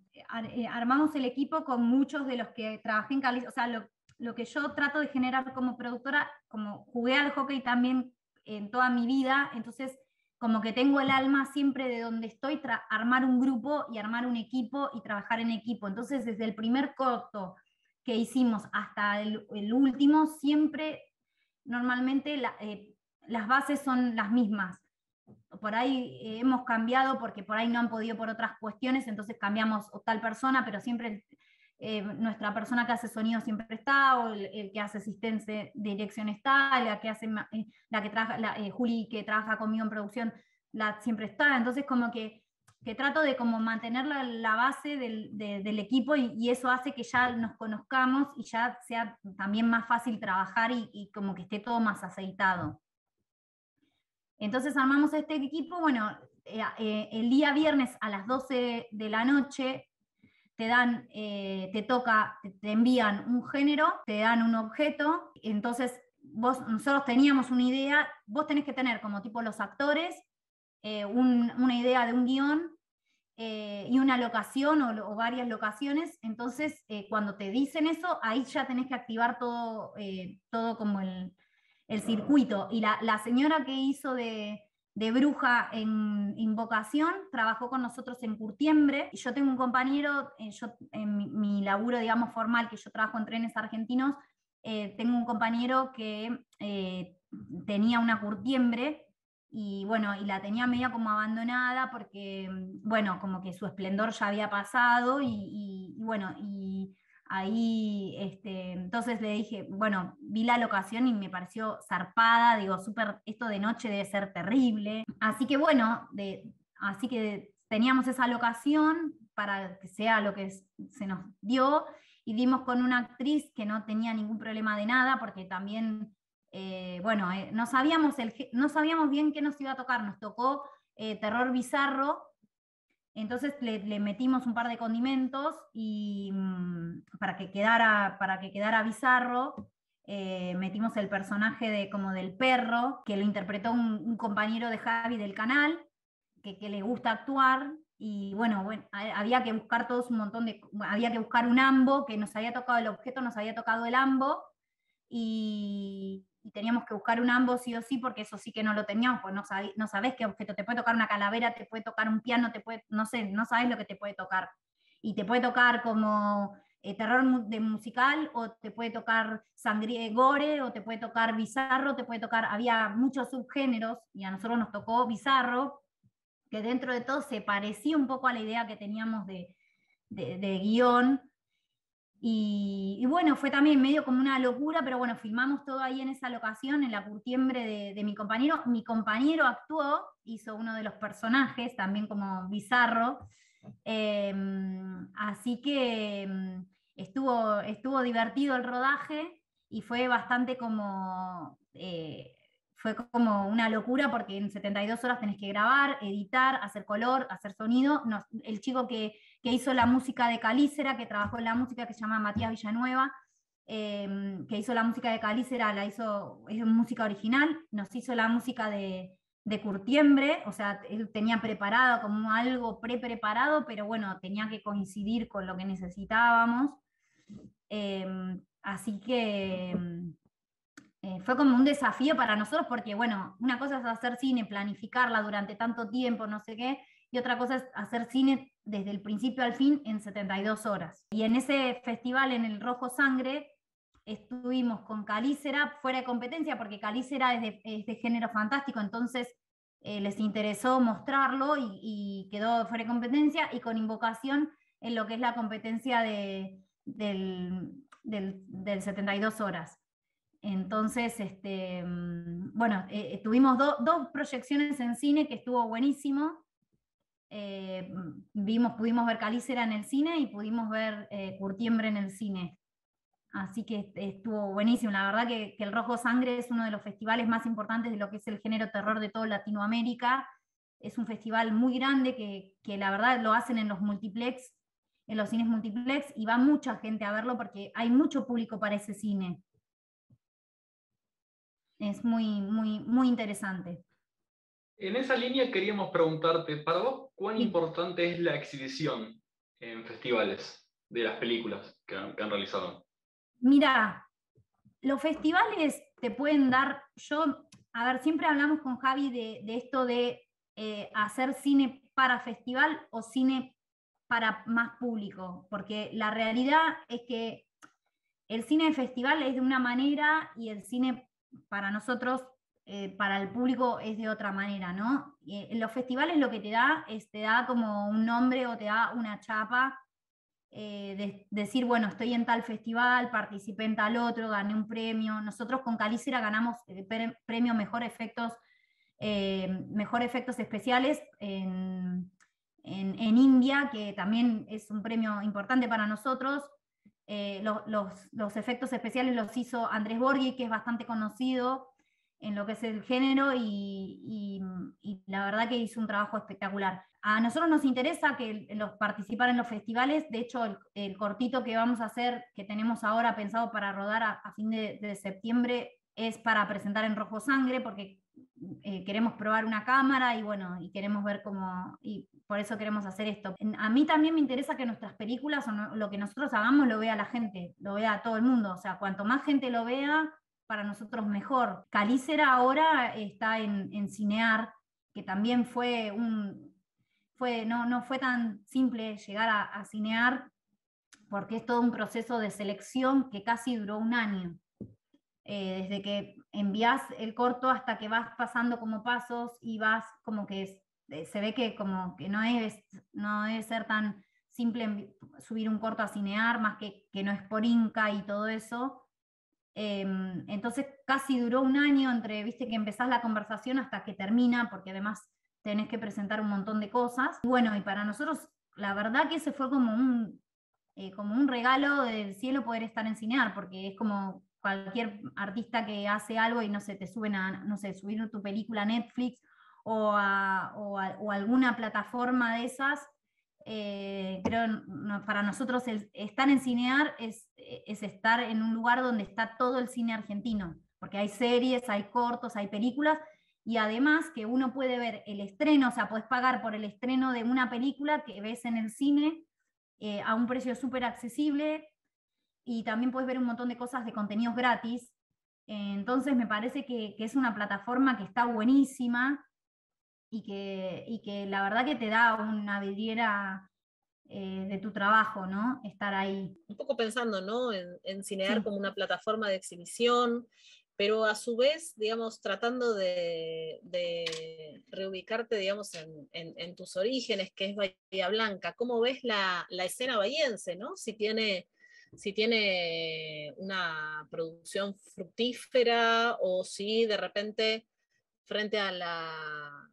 armamos el equipo con muchos de los que trabajé en Cali, o sea, lo, que yo trato de generar como productora, como jugué al hockey también en toda mi vida, entonces como que tengo el alma siempre de donde estoy, armar un grupo y armar un equipo y trabajar en equipo. Entonces, desde el primer corto que hicimos hasta el, último, siempre normalmente eh, las bases son las mismas. Por ahí eh, hemos cambiado porque por ahí no han podido por otras cuestiones, entonces cambiamos tal persona, pero siempre eh, nuestra persona que hace sonido siempre está, o el, que hace asistencia de dirección está, la que hace la que trabaja, la, Juli que trabaja conmigo en producción, la siempre está. Entonces como que que trato de como mantener la, base del, equipo y, eso hace que ya nos conozcamos y ya sea también más fácil trabajar y, como que esté todo más aceitado. Entonces armamos este equipo, bueno, eh, eh, el día viernes a las 12 de la noche te dan, eh, te toca, te, envían un género, te dan un objeto, entonces vos, nosotros teníamos una idea, vos tenés que tener como tipo los actores, una idea de un guion, eh, y una locación o, varias locaciones, entonces eh, cuando te dicen eso, ahí ya tenés que activar todo, eh, todo como el, el, circuito. Y la, la, señora que hizo de, de bruja en invocación trabajó con nosotros en Curtiembre. Y yo tengo un compañero, yo, en mi, mi, laburo, digamos, formal, que yo trabajo en trenes argentinos, tengo un compañero que tenía una Curtiembre y bueno, y la tenía media como abandonada porque, mm, bueno, como que su esplendor ya había pasado y, bueno, y ahí, este, entonces le dije, bueno, vi la locación y me pareció zarpada, digo, súper, esto de noche debe ser terrible. Así que bueno, así que teníamos esa locación para que sea lo que se nos dio y dimos con una actriz que no tenía ningún problema de nada porque también eh, bueno, eh, no, sabíamos el, no sabíamos bien qué nos iba a tocar, nos tocó terror bizarro, entonces le, metimos un par de condimentos y, mm, para, que quedara, para que quedara bizarro, metimos el personaje de, como del perro, que lo interpretó un, compañero de Javi del canal, que, que, le gusta actuar, y bueno, bueno, había que buscar todos un montón de, había que buscar un ambo, que nos había tocado el objeto, nos había tocado el ambo, y, teníamos que buscar un ambo sí o sí, porque eso sí que no lo teníamos, pues no, no sabés qué objeto, te puede tocar una calavera, te puede tocar un piano, te puede, no sé, no sabes lo que te puede tocar. Y te puede tocar como eh, terror de musical, o te puede tocar sangre gore, o te puede tocar bizarro, te puede tocar, había muchos subgéneros, y a nosotros nos tocó bizarro, que dentro de todo se parecía un poco a la idea que teníamos de, de, guion. Y, bueno, fue también medio como una locura, pero bueno, filmamos todo ahí en esa locación, en la curtiembre de, mi compañero. Mi compañero actuó, hizo uno de los personajes, también como bizarro. Em, así que em, estuvo, estuvo divertido el rodaje y fue bastante como eh, fue como una locura porque en 72 horas tenés que grabar, editar, hacer color, hacer sonido. el chico que, hizo la música de Calícera, que trabajó en la música, que se llama Matías Villanueva, em, que hizo la música de Calícera, la hizo, es música original, nos hizo la música de, de Curtiembre, o sea, él tenía preparado como algo pre-preparado, pero bueno, tenía que coincidir con lo que necesitábamos. Em, así que em, eh, fue como un desafío para nosotros porque, bueno, una cosa es hacer cine, planificarla durante tanto tiempo, no sé qué, y otra cosa es hacer cine desde el principio al fin en 72 horas. Y en ese festival, en el Rojo Sangre, estuvimos con Calícera fuera de competencia, porque Calícera es de, género fantástico, entonces eh, les interesó mostrarlo y, quedó fuera de competencia, y con invocación en lo que es la competencia de, del, del, del 72 horas. Entonces, este, mm, bueno, eh, tuvimos dos proyecciones en cine que estuvo buenísimo. Eh, vimos, pudimos ver Calícera en el cine y pudimos ver Curtiembre en el cine. Así que estuvo buenísimo. La verdad que, el Rojo Sangre es uno de los festivales más importantes de lo que es el género terror de toda Latinoamérica. Es un festival muy grande que, que la verdad lo hacen en los multiplex, en los cines multiplex, y va mucha gente a verlo porque hay mucho público para ese cine es muy, muy, muy interesante. En esa línea queríamos preguntarte, para vos, ¿cuán importante es la exhibición en festivales de las películas que han, realizado? Mira, los festivales te pueden dar, yo, a ver, siempre hablamos con Javi de, esto de eh, hacer cine para festival o cine para más público, porque la realidad es que el cine de festival es de una manera y el cine para nosotros, eh, para el público es de otra manera, ¿no? los festivales lo que te da es, te da como un nombre o te da una chapa, eh, de, decir, bueno, estoy en tal festival, participé en tal otro, gané un premio. Nosotros con Calícera ganamos el premio Mejor Efectos, eh, Mejor Efectos Especiales en, en, India, que también es un premio importante para nosotros. Eh, los, efectos especiales los hizo Andrés Borghi, que es bastante conocido en lo que es el género y, la verdad que hizo un trabajo espectacular. A nosotros nos interesa que los, participar en los festivales, de hecho el, cortito que vamos a hacer, que tenemos ahora pensado para rodar a, fin de, septiembre, es para presentar en Rojo Sangre, porque eh, queremos probar una cámara y bueno, y queremos ver cómo, y por eso queremos hacer esto. A mí también me interesa que nuestras películas o lo que nosotros hagamos lo vea la gente, lo vea todo el mundo, o sea, cuanto más gente lo vea, para nosotros mejor. Calícera ahora está en, Cinear, que también fue un, fue, no, no fue tan simple llegar a, Cinear, porque es todo un proceso de selección que casi duró un año. Eh, desde que envías el corto hasta que vas pasando como pasos y vas como que eh, se ve que como que no es, no debe ser tan simple subir un corto a cinear, más que, que no es por Inca y todo eso. Em, entonces casi duró un año entre, viste, que empezás la conversación hasta que termina, porque además tenés que presentar un montón de cosas. Bueno, y para nosotros, la verdad que ese fue como un, eh, como un regalo del cielo poder estar en cinear, porque es como cualquier artista que hace algo y no sé, te suben a, no sé, subir tu película a Netflix o a, o alguna plataforma de esas, eh, creo para nosotros estar en Cinear es, es, estar en un lugar donde está todo el cine argentino, porque hay series, hay cortos, hay películas, y además que uno puede ver el estreno, o sea, puedes pagar por el estreno de una película que ves en el cine eh, a un precio súper accesible, y también puedes ver un montón de cosas de contenidos gratis. entonces me parece que, es una plataforma que está buenísima y que, y que la verdad que te da una vidriera eh, de tu trabajo, ¿no? Estar ahí. Un poco pensando, ¿no? En, en Cinear como una plataforma de exhibición, pero a su vez, digamos, tratando de, de reubicarte, digamos, en, en, en, tus orígenes, que es Bahía Blanca. ¿Cómo ves la, la escena bahiense, ¿no? Si tiene si tiene una producción fructífera o si de repente frente a, la,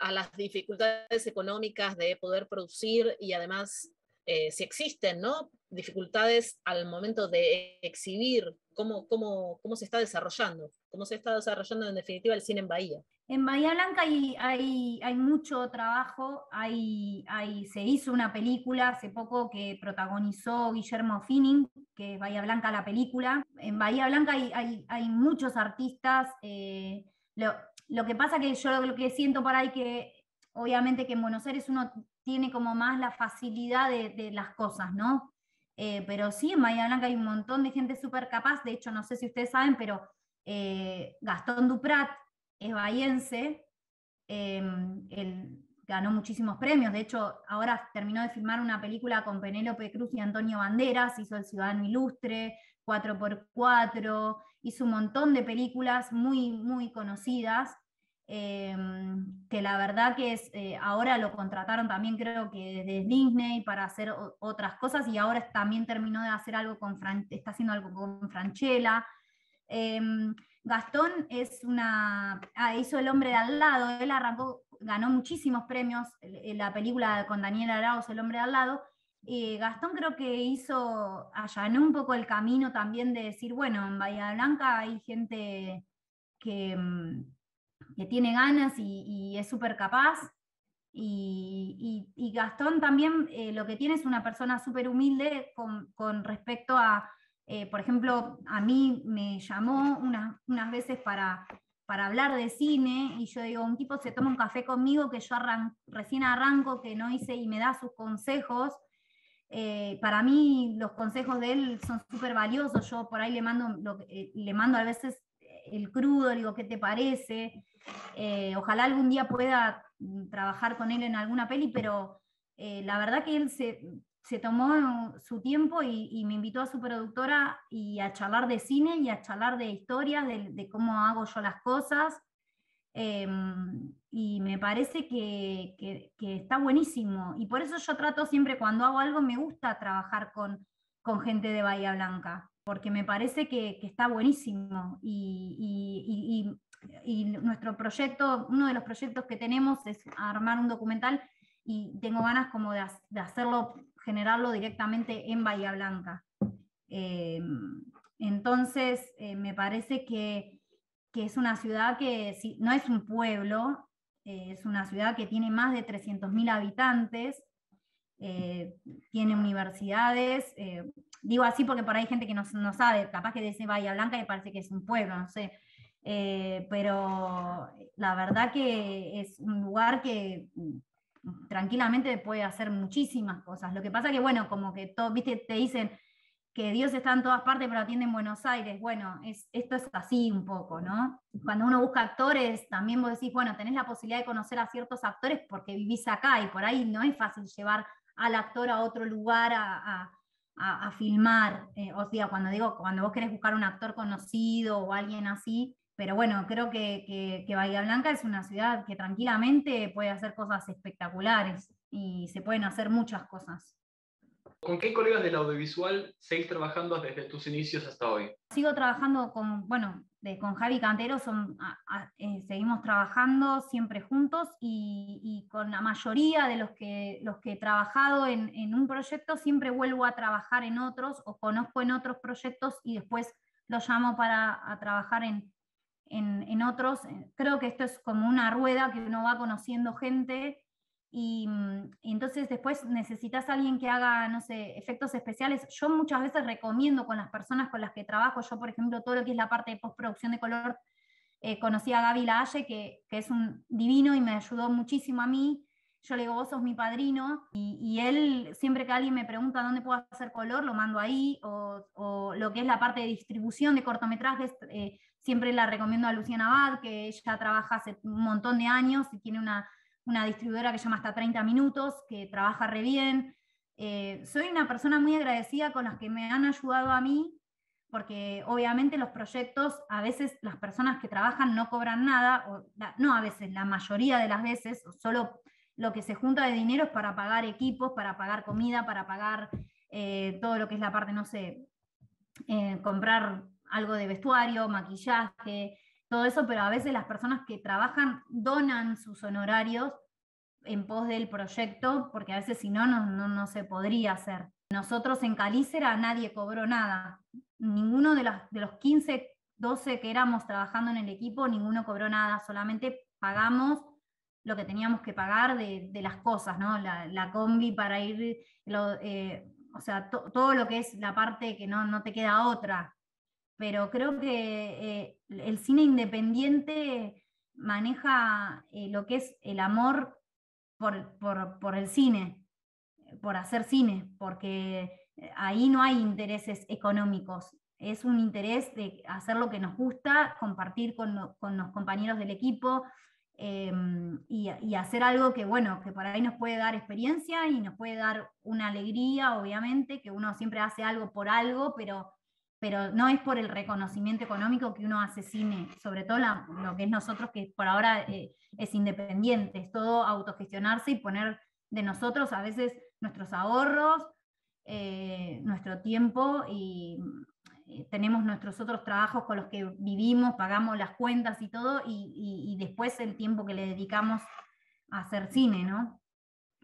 a, las dificultades económicas de poder producir y además eh, si existen ¿no? dificultades al momento de exhibir, cómo, cómo, cómo se está desarrollando, cómo se está desarrollando en definitiva el cine en Bahía. En Bahía Blanca hay, hay, hay mucho trabajo, hay, hay, se hizo una película hace poco que protagonizó Guillermo Finning, que es Bahía Blanca la película. En Bahía Blanca hay, hay muchos artistas. Eh, lo, lo, que pasa que yo lo que siento para ahí que obviamente que en Buenos Aires uno tiene como más la facilidad de, las cosas, ¿no? Eh, pero sí, en Bahía Blanca hay un montón de gente súper capaz, de hecho no sé si ustedes saben, pero eh, Gastón Duprat, es bahiense, em, él ganó muchísimos premios, de hecho ahora terminó de filmar una película con Penélope Cruz y Antonio Banderas, hizo El Ciudadano Ilustre, 4x4, hizo un montón de películas muy, muy conocidas, em, que la verdad que es, eh, ahora lo contrataron también creo que desde Disney para hacer otras cosas y ahora también terminó de hacer algo con, está haciendo algo con Franchella. Em, Gastón es una, ah, hizo El hombre de al lado, él arrancó, ganó muchísimos premios en la película con Daniel Arauz, El hombre de al lado. Gastón creo que hizo, allanó un poco el camino también de decir, bueno, en Bahía Blanca hay gente que, mm, que tiene ganas y, es súper capaz. Y, Gastón también eh, lo que tiene es una persona súper humilde con, con respecto a eh, por ejemplo, a mí me llamó unas, veces para, para hablar de cine y yo digo, un tipo se toma un café conmigo que yo recién arranco, que no hice y me da sus consejos. Eh, para mí los consejos de él son súper valiosos, yo por ahí le mando, le mando a veces el crudo, digo, ¿qué te parece? Ojalá algún día pueda mm, trabajar con él en alguna peli, pero la verdad que él se, tomó su tiempo y, me invitó a su productora y a charlar de cine y a charlar de historias, de, cómo hago yo las cosas. Em, y me parece que, está buenísimo. Y por eso yo trato siempre, cuando hago algo, me gusta trabajar con, con gente de Bahía Blanca, porque me parece que, está buenísimo. Y, nuestro proyecto, uno de los proyectos que tenemos es armar un documental y tengo ganas como de, hacerlo generarlo directamente en Bahía Blanca. Em, entonces, eh, me parece que, es una ciudad que si, no es un pueblo, eh, es una ciudad que tiene más de 300.000 habitantes, eh, tiene universidades, digo así porque por ahí hay gente que no, no, sabe, capaz que dice Bahía Blanca y parece que es un pueblo, no sé. Pero la verdad que es un lugar que tranquilamente puede hacer muchísimas cosas. Lo que pasa que, bueno, como que todo, viste, te dicen que Dios está en todas partes, pero atiende en Buenos Aires. Bueno, es, esto es así un poco, ¿no? Cuando uno busca actores, también vos decís, bueno, tenés la posibilidad de conocer a ciertos actores porque vivís acá y por ahí no es fácil llevar al actor a otro lugar a, filmar. Eh, o sea, cuando digo, cuando vos querés buscar un actor conocido o alguien así, pero bueno, creo que, Bahía Blanca es una ciudad que tranquilamente puede hacer cosas espectaculares y se pueden hacer muchas cosas. ¿Con qué colegas del audiovisual seguís trabajando desde tus inicios hasta hoy? Sigo trabajando con, bueno, con Javi Cantero, eh, seguimos trabajando siempre juntos y, con la mayoría de los que, los que he trabajado en, en un proyecto siempre vuelvo a trabajar en otros o conozco en otros proyectos y después lo llamo para trabajar en, en, otros. Creo que esto es como una rueda que uno va conociendo gente y, y, entonces después necesitas a alguien que haga, no sé, efectos especiales. Yo muchas veces recomiendo con las personas con las que trabajo, yo por ejemplo, todo lo que es la parte de postproducción de color, eh, conocí a Gaby Laalle, que, que, es un divino y me ayudó muchísimo a mí. Yo le digo, vos sos mi padrino, y, y él, siempre que alguien me pregunta dónde puedo hacer color, lo mando ahí, o, o lo que es la parte de distribución de cortometrajes, eh, siempre la recomiendo a Luciana Abad, que ella trabaja hace un montón de años y tiene una, una distribuidora que llama hasta 30 minutos, que trabaja re bien. Eh, soy una persona muy agradecida con las que me han ayudado a mí porque obviamente los proyectos, a veces las personas que trabajan no cobran nada, o no a veces, la mayoría de las veces, solo lo que se junta de dinero es para pagar equipos, para pagar comida, para pagar eh, todo lo que es la parte, no sé, eh, comprar algo de vestuario, maquillaje, todo eso, pero a veces las personas que trabajan donan sus honorarios en pos del proyecto, porque a veces si no, no, no se podría hacer. Nosotros en Calícera nadie cobró nada. Ninguno de los, de los 15, 12 que éramos trabajando en el equipo, ninguno cobró nada, solamente pagamos lo que teníamos que pagar de, de las cosas, ¿no? La, combi para ir, eh, o sea, todo lo que es la parte que no, no te queda otra. Pero creo que eh, el cine independiente maneja eh, lo que es el amor por, por, el cine por hacer cine, porque eh, ahí no hay intereses económicos, es un interés de hacer lo que nos gusta, compartir con, los compañeros del equipo em, y, hacer algo que, bueno, que por ahí nos puede dar experiencia y nos puede dar una alegría, obviamente, que uno siempre hace algo por algo, pero, pero no es por el reconocimiento económico que uno hace cine, sobre todo lo que es nosotros, que por ahora eh, es independiente, es todo autogestionarse y poner de nosotros a veces nuestros ahorros, eh, nuestro tiempo y eh, tenemos nuestros otros trabajos con los que vivimos, pagamos las cuentas y todo, y, después el tiempo que le dedicamos a hacer cine, ¿no?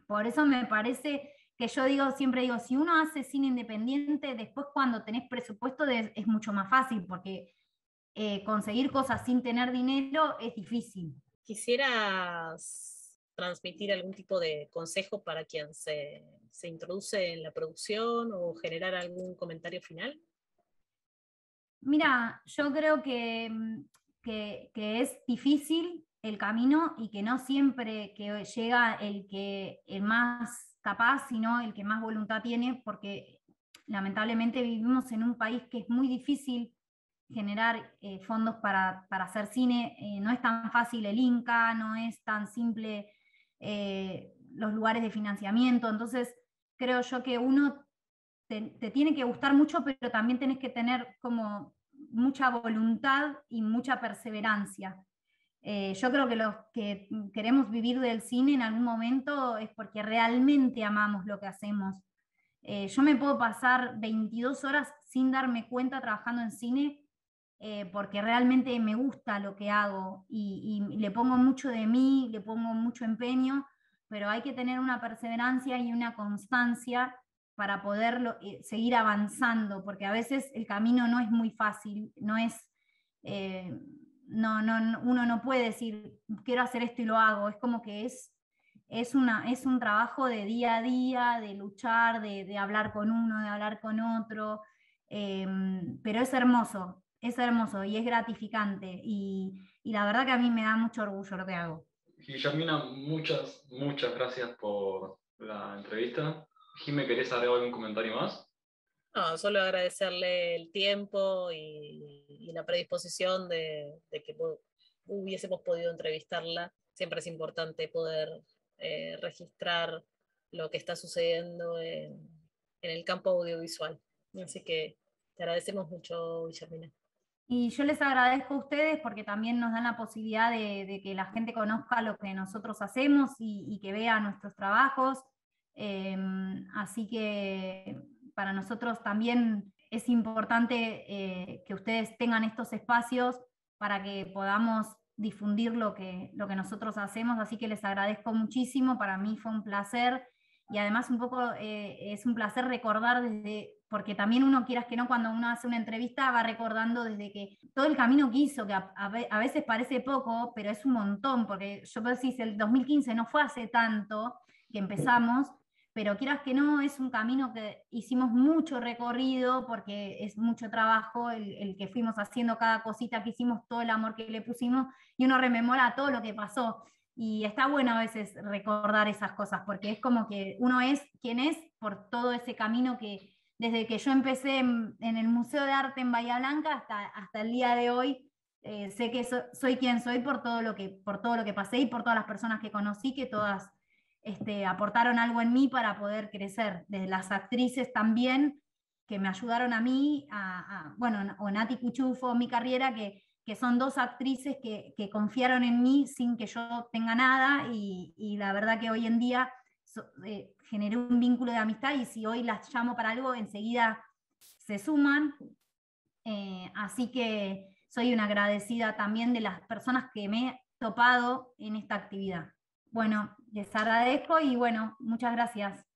Por eso me parece que yo digo, siempre digo, si uno hace cine independiente, después cuando tenés presupuesto es mucho más fácil, porque eh, conseguir cosas sin tener dinero es difícil. Quisieras transmitir algún tipo de consejo para quien se, introduce en la producción o generar algún comentario final? Mira, yo creo que, mm, que, es difícil el camino y que no siempre que llega el que el más capaz, sino el que más voluntad tiene, porque lamentablemente vivimos en un país que es muy difícil generar eh, fondos para, hacer cine. Eh, no es tan fácil el Inca, no es tan simple eh, los lugares de financiamiento. Entonces, creo yo que uno te, tiene que gustar mucho, pero también tienes que tener como mucha voluntad y mucha perseverancia. Eh, yo creo que los que queremos vivir del cine en algún momento es porque realmente amamos lo que hacemos. Eh, yo me puedo pasar 22 horas sin darme cuenta trabajando en cine porque realmente me gusta lo que hago y, le pongo mucho de mí, le pongo mucho empeño, pero hay que tener una perseverancia y una constancia para poder eh, seguir avanzando, porque a veces el camino no es muy fácil, no es, eh, no, no, uno no puede decir, quiero hacer esto y lo hago, es como que es, es, una, es un trabajo de día a día, de luchar, de, hablar con uno, de hablar con otro, em, pero es hermoso, es hermoso y es gratificante y, la verdad que a mí me da mucho orgullo lo que hago. Guillermina, muchas, muchas gracias por la entrevista. Jimé, ¿querés agregar algún comentario más? No, solo agradecerle el tiempo y, la predisposición de, que hubiésemos podido entrevistarla. Siempre es importante poder eh, registrar lo que está sucediendo en, el campo audiovisual. Así que te agradecemos mucho, Guillermina. Y yo les agradezco a ustedes porque también nos dan la posibilidad de, que la gente conozca lo que nosotros hacemos y, que vea nuestros trabajos. Em, así que para nosotros también es importante eh, que ustedes tengan estos espacios para que podamos difundir lo que, lo que nosotros hacemos. Así que les agradezco muchísimo. Para mí fue un placer y además un poco eh, es un placer recordar desde, porque también uno quieras que no, cuando uno hace una entrevista va recordando desde que todo el camino que hizo, que a, veces parece poco, pero es un montón, porque yo puedo decir, el 2015 no fue hace tanto que empezamos, pero quieras que no, es un camino que hicimos mucho recorrido porque es mucho trabajo el, el, que fuimos haciendo cada cosita que hicimos, todo el amor que le pusimos y uno rememora todo lo que pasó. Y está bueno a veces recordar esas cosas porque es como que uno es quien es por todo ese camino que desde que yo empecé en, el Museo de Arte en Bahía Blanca hasta, hasta el día de hoy, eh, sé que soy quien soy por todo, lo que, por todo lo que pasé y por todas las personas que conocí, que todas este, aportaron algo en mí para poder crecer, desde las actrices también, que me ayudaron a mí, a, bueno, o Nati Cuchufo, mi carrera, que, que son dos actrices que, que, confiaron en mí sin que yo tenga nada, y, y la verdad que hoy en día eh, generé un vínculo de amistad, y si hoy las llamo para algo, enseguida se suman. Eh, así que soy una agradecida también de las personas que me he topado en esta actividad. Bueno, les agradezco y bueno, muchas gracias.